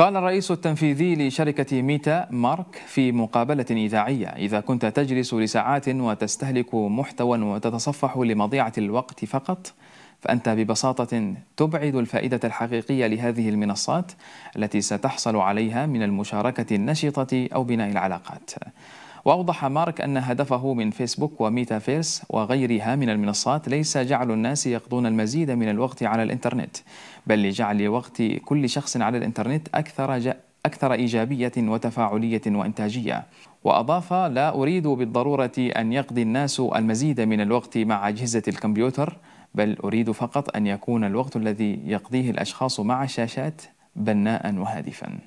قال الرئيس التنفيذي لشركة ميتا مارك في مقابلة إذاعية إذا كنت تجلس لساعات وتستهلك محتوى وتتصفح لمضيعة الوقت فقط فأنت ببساطة تبعد الفائدة الحقيقية لهذه المنصات التي ستحصل عليها من المشاركة النشطة أو بناء العلاقات. وأوضح مارك أن هدفه من فيسبوك وميتا فيرس وغيرها من المنصات ليس جعل الناس يقضون المزيد من الوقت على الإنترنت بل لجعل وقت كل شخص على الإنترنت أكثر أكثر إيجابية وتفاعلية وإنتاجية. وأضاف لا أريد بالضرورة أن يقضي الناس المزيد من الوقت مع أجهزة الكمبيوتر بل أريد فقط أن يكون الوقت الذي يقضيه الأشخاص مع الشاشات بناء وهادفا.